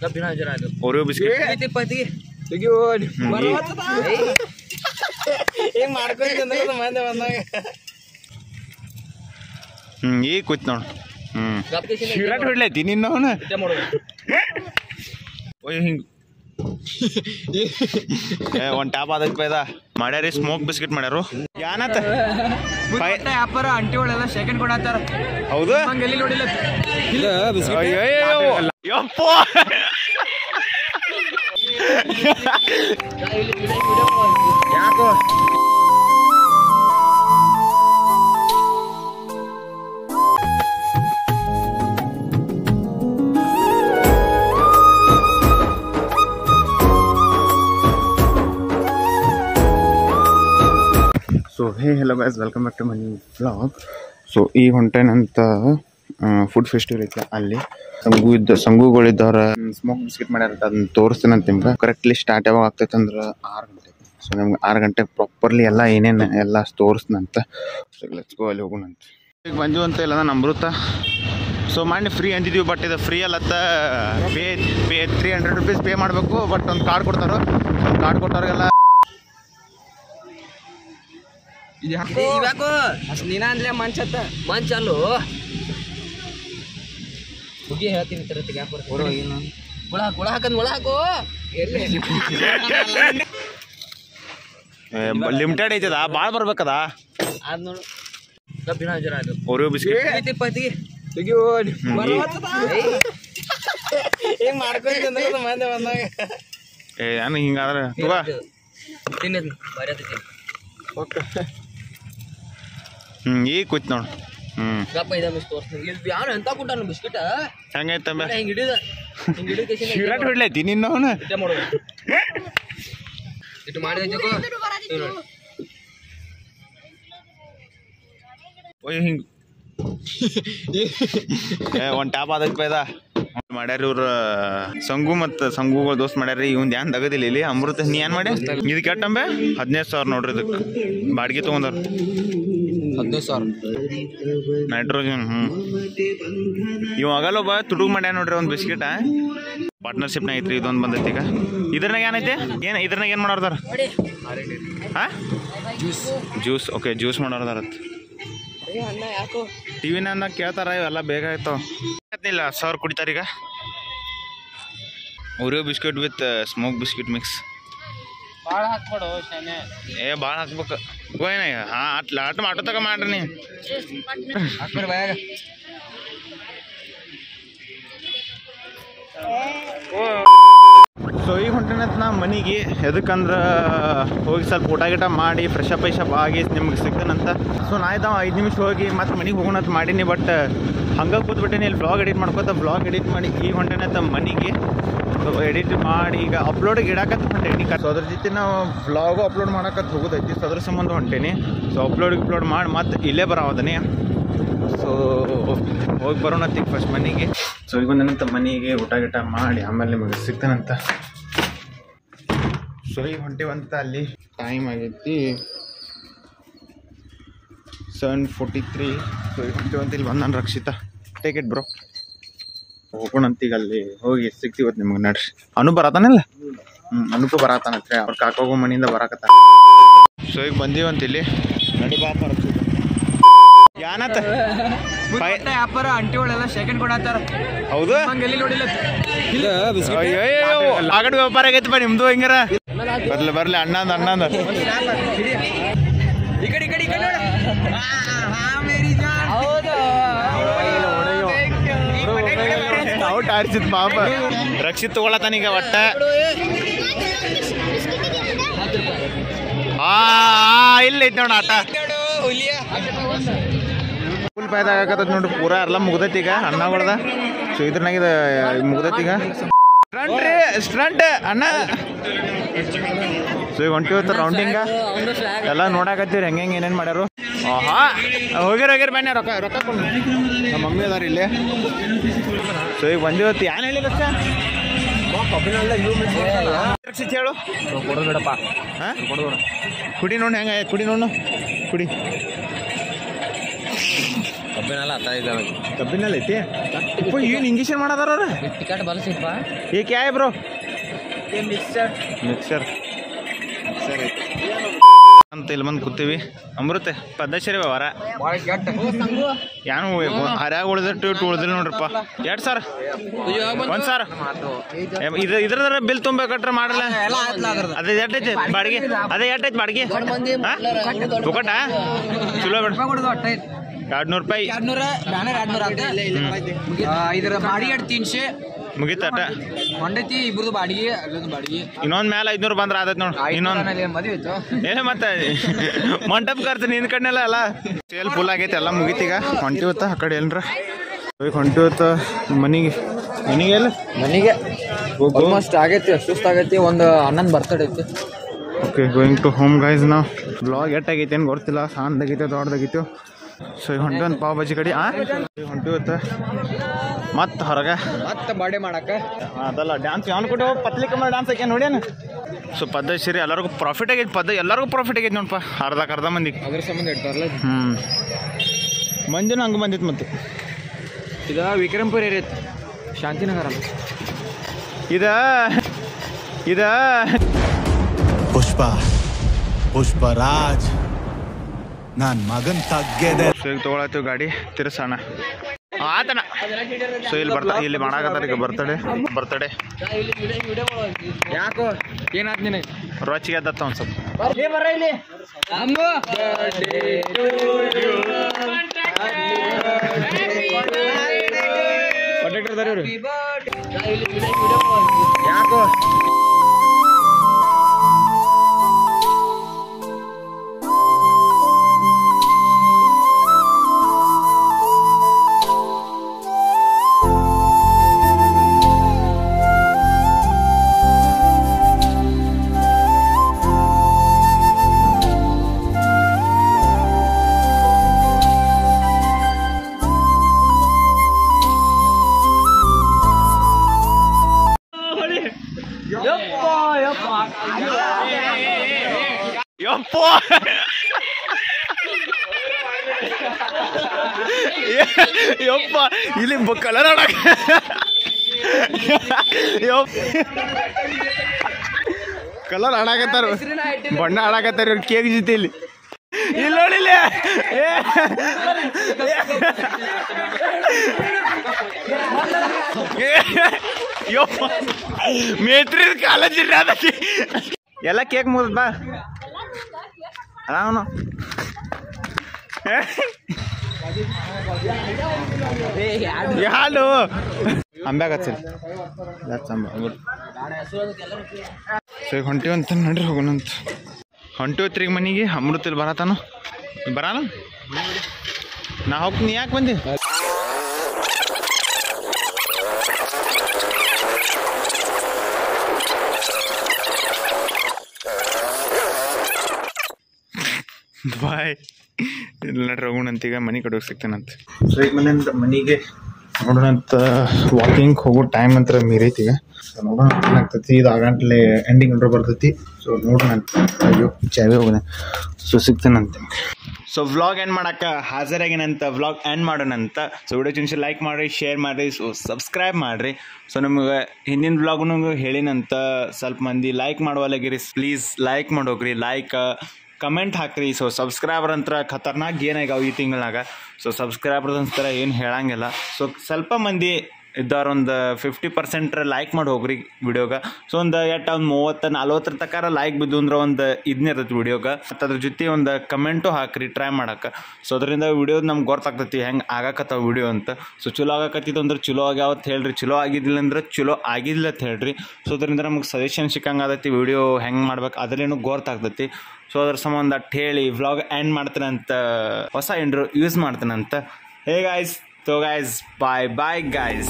ಕಬ್ಬಿನ ಜರ ಅದು ಓರಿಯೋ ಬಿಸ್ಕೆಟ್ ಪತಿ ತೆಗಿಯೋ ಹ್ಮ್, ಈ- ಹಿಂಗ್ ಮಾಡ್ಕೊಂಡ್ ಮಂದಿ ಬಂದಾಗ ಹ್ಮ್ ಈಗ ಕೂತ್ ನೋಡು ಹ್ಮ್ ಸಿಗರೇಟ್ ಹೊಡ್ಲೈತಿ ನಿನ್ನ ಅವನ ಓಯ್ ಹಿಂಗ್ ಏ ಒಂದ್ ಟ್ಯಾಪ್ ಆದೈತ್ ಪೈದ ಮಾಡ್ಯಾರಿ ಸ್ಮೋಕ್ ಬಿಸ್ಕೆಟ್ ಮಾಡ್ಯಾರು ಯಾನತ್ತ ಫೈ- ವ್ಯಾಪಾರ ಅಂಟಿಗಳೆಲ್ಲ ಸೆಕೆಂಡ್ ಕೊಡತ್ತಾರ ಹೌದು ಹಂಗ ಎಲ್ಲಿ ನೋಡಿಲ್ಲ ಇಲ್ಲ ಅಯ್ಯಯ್ಯೋ. ಯಪ್ಪ ಯಾಕೋ so hey hello guys welcome back to my vlog so ಈಗ ಹೊಂಟೇನಂತ ಫುಡ್ ಫೆಸ್ಟಿವಲ್ ಐತೆ ಅಲ್ಲಿ. ಸಂಗು ಇದ್ದ ಸಂಗುಗಳಿದ್ದವ್ರ ಸ್ಮೋಕ್ ಬಿಸ್ಕೆಟ್ ಮಾಡ್ಯಾರ ಅದನ್ನ ತೋರಿಸ್ತೀನಂತ ನಿಮ್ಗೆ ಕರೆಕ್ಟ್ಲಿ ಸ್ಟಾರ್ಟ್ ಯಾವಾಗ ಆಗ್ತೈತೆ ಅಂದ್ರೆ ಆರು ಗಂಟೆ. ಸೊ ನಿಮ್ಗೆ ಆರು ಗಂಟೆಗೆ ಪ್ರಾಪರ್ಲಿ ಎಲ್ಲ ಏನೇನು ಎಲ್ಲ ತೋರಿಸ್ನಂತ ಸೊ ಲೆಟ್ಸ್ ಗೋ ಅಲ್ಲಿ ಹೋಗೋಣಂತ ಈಗ ಬಂದು ಅಂತ ಇಲ್ಲ ನಾನು ಅಮೃತ ಸೊ ಮಾಡಿ ಫ್ರೀ ಅಂದಿದ್ದೀವಿ ಬಟ್ ಇದು free ಅಲ್ಲತ್ತ pay pay three hundred rupees pay ಮಾಡಬೇಕು ಬಟ್ ಒಂದು ಕಾರ್ಡ್ ಕೊಡ್ತಾರೆ? ಒಂದು ಕಾರ್ಡ್ ಕೊಟ್ಟವ್ರಿಗೆಲ್ಲ ಇವಾಗ ನೀನ ಅಂದ್ರೆ ಮನ್ಸತ್ತ ಮಂಚ ಅಲ್ಲೋ ಹುಗಿ ಹೇಳ್ತೀನಿ ಸರ್ ಯಾಕೆ ಒಳ ಒಳ ಹಾಕಂದ್ ಒಳ ಹಾಕು. ಎಲ್ಲಿ? ಲಿಮಿಟೆಡ್ ಐತದ? ಭಾಳ ಬರ್ಬೇಕದ? ಅದ್ ನೋಡು. ಕಬ್ಬಿನ ಜರ ಅದು ಓರಿಯೋ ಬಿಸ್ಕೆಟ್ ಪತಿ ತೆಗಿಯೋ ಹ್ಮ್, ಈ- ಹಿಂಗ್ ಮಾಡ್ಕೊಂಡ್ ಮಂದಿ ಬಂದಾಗ. ಏ ಹಿಂಗಾದ್ರೆ ತಗೋ. ತಿನ್ನದ್ ಬರೀ ಆತೈತಿ ಹ್ಞೂ ಈಗ ಕೂತ್ ನೋಡು. ಗಪ್ಪ ಇದ ಮಿಸ್ ತೋರ್ಸ್ತೀನಿ. ಇಲ್ಲಿ ಯಾರು ಎಂತ ಕೊಟ್ಟಾನ ಬಿಸ್ಕಿಟ್ ಹೆಂಗೈತಂಬ ಹಿಂಗ್ ಹಿಡಿದ ಹಿಂಗ್ ಹಿಡಿದ ಸಿಗರೇಟ್ ಹೊಡ್ಲೈತಿ ನಿನ್ನ ಅವನ? ಇಟ್ಟೆ ಮಾಡೋದು. ಇಟ್ಟು ಮಾಡಿದ ಜಗೋ ಇವ್ ನೋಡು. ಓಯ್ ಹಿಂಗ್. ಏ ಒಂದ್ ಟ್ಯಾಪ್ ಅದಕ್ಕೆ ಪೈದ ಮಾಡ್ಯಾರ ಇವ್ರ ಸಂಗು ಮತ್ತ ಸಂಗುಗಳ ದೋಸ್ತ್ ಮಾಡ್ಯಾರ ಇವ್ನ್ ಏನ್ ತಗದಿಲ್ಲ ಇಲ್ಲಿ. ಅಮೃತ ನೀ ಏನ್ ಮಾಡಿ ಇದು ಕೆಟ್ಟಂಬೆ ಹದಿನೈದು ಸಾವಿರ ನೋಡ್ರಿ ಇದಕ್ಕೆ ಬಾಡಿಗೆ ತೊಗೊಂಡಾರ ನೈಟ್ರೋಜನ್ ಹ್ಞೂ ಇವ್ ಆಗಲ್ಲೊಬ್ಬ ತುಡುಗ್ ಮಾಡ್ಯಾನ ನೋಡ್ರಿ ಒಂದು ಬಿಸ್ಕಿಟ. ಪಾರ್ಟ್ನರ್ಶಿಪ್ನಾಗ ಐತ್ರಿ ಇದೊಂದು ಬಂದೈತಿ ಈಗ. ಇದ್ರನಾಗ ಏನೈತೆ ಏನು ಇದ್ರನಾಗ ಏನು ಮಾಡೋರ್ದಾರ? ಹಾಂ? ಜ್ಯೂಸ್ ಓಕೆ ಜ್ಯೂಸ್ ಮಾಡೋರ್ದಾರ ಟಿವಿನ ಕೇಳ್ತಾರ, ಇವೆಲ್ಲ ಬೇಗ ಆಯ್ತು ಇಲ್ಲ ಸಾವಿರ ಕುಡಿತಾರ ಈಗ. Oreo biscuit with smoke biscuit mix ಭಾಳ ಹಾಕ್ಬೇಡು ಶನೆ ಏ ಭಾಳ ಹಾಕ್ಬೇಕು. ಹೋಯ್ನ ಹಾಂ ಅಟ್ ಆಟ ತಗ ಮಾಡ್ರಿ ನೀ. ಹಾಕ್ಬೇಡ ಬಾಯಾಗ. ಸೊ ಈಗ ಹೊಂಟೇನಂತ ನಾ ಮನೆಗೆ ಎದಕ್ಕಂದ್ರೆ ಹೋಗಿ ಸ್ವಲ್ಪ ಊಟ ಗಿಟ ಮಾಡಿ ಫ್ರೆಶ್ ಅಪ್ ಐಶಪ್ ಆಗಿ ನಿಮ್ಗೆ ಸಿಗ್ತಾನಂತ. ಸೊ ನಾ ಇದ್ದಾವ ಐದು ನಿಮಿಷ ಹೋಗಿ ಮತ್ತೆ ಮನೆಗೆ ಹೋಗೋಣ ಅಂತ ಮಾಡೀನಿ ಬಟ್ ಹಂಗೆ ಕೂತ್ಬಿಟ್ಟೇನಿ ಇಲ್ಲಿ ಬ್ಲಾಗ್ ಎಡಿಟ್ ಮಾಡ್ಕೊತ ಬ್ಲಾಗ್ ಎಡಿಟ್ ಮಾಡಿ ಈಗ ಹೊಂಟೇನಂತ ಮನೆಗೆ. ಸೊ ಎಡಿಟ್ ಮಾಡಿ ಈಗ ಅಪ್ಲೋಡಿಗೆ ಇಡಾಕತ್ತ ಹೊಂಟೇನಿ. ಸೊ, ಅದ್ರ ಜೊತೆ ನಾವು ವ್ಲಾಗು ಅಪ್ಲೋಡ್ ಮಾಡಕತ್ತ ಹೋಗೋದೈತಿ. ಸೊ, ಅದ್ರ ಸಂಬಂಧ ಹೊಂಟೇನಿ. ಸೊ ಅಪ್ಲೋಡ್ ಅಪ್ಲೋಡ್ ಮಾಡಿ ಮತ್ತೆ ಇಲ್ಲೇ ಬರೋದನಿ ಸೊ ಹೋಗಿ ಬರೋಣ ಈಗ ಫಸ್ಟ್ ಮನೆಗೆ. ಸೊ ಈಗ ನನ್ನಂತ ಮನೆಗೆ ಊಟ ಗಿಟ ಮಾಡಿ ಆಮೇಲೆ ನಿಮಗೆ ಸಿಗ್ತಾನಂತ ಸೊ ಈಗ ಹೊಂಟಿವಂತ ಅಲ್ಲಿ. ಟೈಮ್ ಆಗೈತಿ ಸೆವೆನ್ ಫೋರ್ಟಿ ತ್ರೀ ಸೊ ಈಗ ಹೊಂಟಿವಂತ ಇಲ್ಲಿ ಬಂದಾನ ರಕ್ಷಿತಾ. ಟೇಕ್ ಇಟ್ ಬ್ರೋ ಹೋಗೋಣಂತ ಈಗ ಅಲ್ಲಿ ಹೋಗಿ ಸಿಗ್ತೀವತ್ತು ನಿಮ್ಗೆ ನಡ್ರಿ. ಅನು ಬರತಾನಲ್ಲ? ಹ್ಞೂ ಅನುಕು ಬರತಾನತ್ರಿ ಅವ್ರ ಕಾಕೋಗೋ ಮನೆಯಿಂದ ಬರಾಕತ್ತ ಸೊ ಈಗ ಬಂದೀವಂತ ಇಲ್ಲಿ ನಡಿ ಬಾಪ ಯಾನತ್ತ? ವ್ಯಾಪಾರ ಒಳ್ಳೆಲ್ಲ ಸೆಕೆಂಡ್ ಕೊಡತ್ತಾರ ಹೌದು? ನೋಡಿಲ್ಲ ಆಗಡ್ ವ್ಯಾಪಾರ ಆಗೈತಪ್ಪ ನಿಮ್ದು ಹೆಂಗಾರ? ಬರ್ಲಿ ಬರ್ಲಿ ಅಣ್ಣಂದ ಅಣ್ಣಂದ. ಈ ಕಡೆ ಈ ಕಡೆ ಈ ಕಡೆ ನೋಡು. ಆ, ಹಾ, ಮೇರಿ ಜಾನ್. ಔಟ್ ಮಾಮ. ಪಾಪ ರಕ್ಷಿತ್ ತಗೊಳತಾನೀಗ ಒಟ್ಟ. ಆ ಆ, ಇಲ್ಲ ಐತಿ ನೋಡ ಆಟ. ಫುಲ್ ಆಗತ್ತ ನೋಡ್ರಿ ಪೂರಾ ಎಲ್ಲ ಮುಗ್ದೈತಿ ಈಗ ಹೊಡ್ದ. ಸೊ ಇದ್ರನಾಗ ಇದು ಮುಗ್ದೈತಿ ಈಗ. ಸ್ಟ್ರಂಟ್ ರೀ ಸ್ಟ್ರಂಟ್ ಅಣ್ಣ. ಸೊ ಈಗ ಹೊಂಟಿವತ್ತ ರೌಂಡಿಂಗ ಎಲ್ಲ ನೋಡಾಕತ್ತೀರಿ ಹೆಂಗೆ ಹೆಂಗೆ ಏನೇನು ಮಾಡ್ಯಾರು. ಆಹಾ. ಹೋಗಿರ ಹೋಗಿರ ಬನ್ನಿ ರೊಕ್ಕ ರೊಕ್ಕ ಕೊಡು. ನಮ್ಮ ಮಮ್ಮಿ ಅದಾರ ಇಲ್ಲಿ. ಸೊ ಈಗ ಬಂದಿವತ್ತು ಏನು ಹೇಳಿ ಸರ್ ಹೇಳು ಹೇಳು. ಬಿಡಪ್ಪ ಹಾಂ? ಕುಡಿ ನೋಡಿ ಹೆಂಗ ಕುಡಿ ನೋಡು ಕುಡಿ. ಕಬ್ಬಿನಲ್ಲ ಅತ್ತ ಇದ್ದಾವೆ. ಕಬ್ಬಿನಲ್ಲಿ ಐತಿ? ಏನು ಇಂಗೇಷನ್ ಮಾಡದಾರ ಅವ್ರ? ಟಿಕೆಟ್ ಬಲಸಿಪ್ಪ. ಏಕೆ ಆಯ್ ಬ್ರೋ? ಮಿಕ್ಸರ್ ಮಿಕ್ಸರ್ ಅಂತ ಇಲ್ಲಿ ಬಂದು ಕೂತೀವಿ. ಅಮೃತ ಪದ್ಧಶರಿ ವ್ಯವಹಾರ. ಏನು ಹರ್ಯಾಗ ಉಳಿದಟ್ಟು ಇಟ್ಟು ಉಳಿದ್ರಿ ನೋಡ್ರಪ್ಪ. ಎರಡು ಸರ್ ಒಂದು ಸರ್ ಇದು ಇದ್ರದ್ರ ಬಿಲ್ ತುಂಬಬೇಕಟ್ರೆ ಮಾಡಲ್ಲ. ಅದೇ ಎಟ್ಟೈತಿ ಬಾಡಿಗೆ. ಅದೇ ಎಟ್ಟೈತಿ ಬಾಡಿಗೆ. ಪುಕಟ ಚಲೋ ರೂಪಾಯಿ. ಎರಡು ಬಾಡಿಗೆ ರೂಪಾಯಿ ಮುಗೀತಟ ಹೊಂಡೈತಿ ಇಬ್ರದ್ದು ಬಾಡಿಗೆ ಅಲ್ಲೊಂದು ಬಾಡಿಗೆ. ಇನ್ನೊಂದ್ ಮೇಲೆ ಐದ್ನೂರು ಬಂದ್ರೆ ಆದೈತಿ ನೋಡ್ ಇನ್ನೊಂದ್. ಮದ್ವೆ ಇತ್ತು ಏ ಮತ್ತೆ ಮಂಟಪ ಖರ್ಚು ನಿನ್ ಕಣ್ಣೆಲ್ಲ ಅಲ್ಲ? ಸೇಲ್ ಫುಲ್ ಆಗೈತಿ ಎಲ್ಲ ಮುಗಿತೀಗ ಹೊಂಟಿವತ್ತ ಆ ಕಡೆ ಏನ್ರ ಹೋಗಿ ಹೊಂಟಿವತ್ತ ಮನಿಗೆ. ಮನಿಗೆ ಎಲ್ಲ? ಮನೆಗೆ. ಆಲ್ಮೋಸ್ಟ್ ಆಗೈತಿ ಸುಸ್ತಾಗೈತಿ ಒಂದು ಹನ್ನೊಂದು ಬರ್ತಡೆ ಐತಿ okay going to home guys ನಾವು ಬ್ಲಾಗ್ ಎಟ್ಟಾಗೈತಿ ಏನು ಗೊತ್ತಿಲ್ಲ ಸಣ್ಣದಾಗೈತೆ ದೊಡ್ಡದಾಗೈತೆ ಸೊ ಈಗ ಒಂದು ಪಾವ್ ಬಾಜಿ ಕಡೆ ಆ? ಹೊಂಟಿವತ್ತ ಮತ್ತೆ ಹೊರಗೆ. ಮತ್ತೆ ಬಾಡಿ ಮಾಡಕ್ಕೆ. ಅದಲ್ಲ ಡ್ಯಾನ್ಸ್ ಯಾವನ್ ಕೊಟ್ಟು ಪತ್ಲಿ ಕಮಲ ಡ್ಯಾನ್ಸ್ ಹಾಕಿ ನೋಡ್ಯಾನ ಸೊ ಪದ್ಧತಿ ಸರಿ ಎಲ್ಲರಿಗೂ ಪ್ರಾಫಿಟ್ ಆಗೈತೆ ಪದ್ಧ ಎಲ್ಲರಿಗೂ ಪ್ರಾಫಿಟ್ ಆಗೈತೆ ನೋಡಪ್ಪ ಅರ್ಧಕ್ಕೆ ಅರ್ಧ ಮಂದಿ ಅದ್ರ ಸಂಬಂಧ ಇಡ್ತಾರಲ್ಲ ಹ್ಞೂ ಮಂದಿನೂ ಹಂಗೆ ಬಂದಿತ್ತು ಮತ್ತೆ. ಇದು ವಿಕ್ರಮ್ಪುರ ಏರಿಯಾ ಐತಿ. ಶಾಂತಿನಗರ ಇದ ಇದ. ಪುಷ್ಪ ರಾಜ್. ನನ್ನ ಮಗನ್ ತಗ್ಗೆದೆ. ತಗೊಳತ್ತೀವಿ ಗಾಡಿ ತಿರ್ಸೋಣ ಆತನ. ಸೊ ಇಲ್ಲಿ ಬರ್ತಾ ಇಲ್ಲಿ ಮಾಡಾಕತ್ತಾರ ಈಗ ಬರ್ತಡೆ ಬರ್ತಡೆ ಯಾಕೋ? ಏನಾದ್ ನಿನಗೆ? ರೊಚ್ಚಿಗೆ ಎದ್ದತ್ತ ಒಂದು ಸ್ವಲ್ಪ. ಯಾಕೋ? ಕಲರ್ ಆಡಕ್ಕೆ. ಕಲರ್ ಆಡಾಕತ್ತಾರ. ಬಣ್ಣ ಆಡಾಕತ್ತಾರ ಇವ್ರು ಕೇಕ್ ಜೊತೆ ಇಲ್ಲಿ ಇಲ್ಲಿ. ನೋಡಿಲ್ಲ ಮೇತ್ರಿ ಕಾಲೇಜ್ ಅದಕ್ಕೆ. ಎಲ್ಲ ಕೇಕ್ ಮುಗಿದ್ ಬಾ. ಅದಾವನು ಯಾಡು ಅಂಬ್ಯಾಗ ಹಚ್ಚಿಲ್ಲ ಸರಿ ಈಗ ಅಂತ ನೋಡ್ರಿ ಹೋಗೋಣಂತ ಹೊಂಟಿವತ್ರಿ ಈಗ ಮನೆಗೆ ಅಮೃತಲ್ಲಿ ಬರತಾನು ಬರಲ್ಲ ನಾ ಹೋಗ್ತೀನಿ, ಯಾಕೆ ಬಂದಿ? ಬಾಯ್ ಇಲ್ಲ ನಡ್ರಿ ಹೋಗೋಣಂತ ಈಗ ಮನೆ ಕಡೆ ಹೋಗಿ ಸಿಗ್ತೇನಂತ. ಸೊ ಈಗ ಮನೆಯಿಂದ ಮನೆಗೆ ನೋಡೋಣಂತ ವಾಕಿಂಗ್ ಹೋಗೋ ಟೈಮ್ ಅಂತ ಮೀರೈತಿ ಈಗ. ಸೊ ನೋಡೋಣ ಏನಾಗ್ತೈತಿ ಇದು ಆಗಂಟ್ಲೆ ಎಂಡಿಂಗ್ ಅಂದ್ರೆ ಬರ್ತೈತಿ. ಸೊ ನೋಡೋಣಂತ ಅಯ್ಯೋ ಚಾವಿ ಹೋಗೋಣ ಸೊ ಸಿಗ್ತೇನಂತೆ. ಸೊ ವ್ಲಾಗ್ ಎಂಡ್ ಮಾಡಕ್ಕೆ ಹಾಜರಾಗಿನಂತ ವ್ಲಾಗ್ ಎಂಡ್ ಮಾಡೋಣಂತ ಸೊ ವಿಡಿಯೋ ಚಿನ್ಸಿ ಲೈಕ್ ಮಾಡಿರಿ ಶೇರ್ ಮಾಡಿರಿ. ಸೊ ಸಬ್ಸ್ಕ್ರೈಬ್ ಮಾಡಿರಿ. ಸೊ ನಮಗೆ ಹಿಂದಿನ ವ್ಲಾಗ್ನು ಹೇಳಿನಂತ ಸ್ವಲ್ಪ ಮಂದಿ ಲೈಕ್ ಮಾಡುವಲ್ಲಾಗಿರಿ. ಪ್ಲೀಸ್ ಲೈಕ್ ಮಾಡೋಗ್ರಿ ಲೈಕ್ ಕಮೆಂಟ್ ಹಾಕ್ರಿ. ಸೊ ಸಬ್ಸ್ಕ್ರೈಬರ್ ಅಂತ ಖತರ್ನಾಕ್ ಏನಾಗ್ಯಾವ ಈ ತಿಂಗಳಾಗ ಸೊ ಸಬ್ಸ್ಕ್ರೈಬರ್ ಅಂತರ ಏನು ಹೇಳಂಗಿಲ್ಲ. ಸೊ ಸ್ವಲ್ಪ ಮಂದಿ ಇದ್ದವ್ರು ಒಂದು ಫಿಫ್ಟಿ ಪರ್ಸೆಂಟ್ ಲೈಕ್ ಮಾಡಿ ಹೋಗ್ರಿ ವಿಡಿಯೋಗೆ ಸೊ ಒಂದು ಎಟ್ಟು ಒಂದು ಮೂವತ್ತು, ನಲ್ವತ್ತರ ತಕಾರ ಲೈಕ್ ಬಿದ್ದು ಅಂದ್ರೆ ಒಂದು ಇದನ್ನೇ ಇರ್ತೈತಿ ವಿಡಿಯೋಗೆ ಮತ್ತು ಅದ್ರ ಜೊತೆ ಒಂದು ಕಮೆಂಟು ಹಾಕ್ರಿ ಟ್ರೈ ಮಾಡಕ್ಕೆ ಸೊ ಅದರಿಂದ ವಿಡಿಯೋ ನಮ್ಗೆ ಗೊತ್ತಾಗ್ತೈತಿ ಹೆಂಗೆ ಆಗಾಕತ್ತಾವ ವಿಡಿಯೋ ಅಂತ. ಸೊ ಚಲೋ ಆಗಕತ್ತಿತ್ತು ಅಂದ್ರೆ ಚಲೋ ಆಗ್ಯಾವತ್ತು ಹೇಳ್ರಿ. ಚಲೋ ಆಗಿದ್ದಿಲ್ಲ ಅಂದ್ರೆ ಚಲೋ ಆಗಿಲ್ಲ ಅಂತ ಹೇಳ್ರಿ. ಸೊ ಅದರಿಂದ ನಮ್ಗೆ ಸಜೆಷನ್ ಸಿಕ್ಕಂಗೆ ಆಗತ್ತೈತಿ ವಿಡಿಯೋ ಹೆಂಗೆ ಮಾಡ್ಬೇಕು ಅದರೇನು ಗೊತ್ತಾಗ್ತೈತಿ. ಸೊ ಅದ್ರ ಸಂಬಂಧ ಹೇಳಿ ವ್ಲಾಗ್ ಎಂಡ್ ಮಾಡ್ತಾನಂತ, ಹೊಸ ಇಂಡ್ರು ಯೂಸ್ ಮಾಡ್ತೀನಂತ. ಹೇ ಗಾಯ್ಸ್ तो गाइज बाय बाय गाइज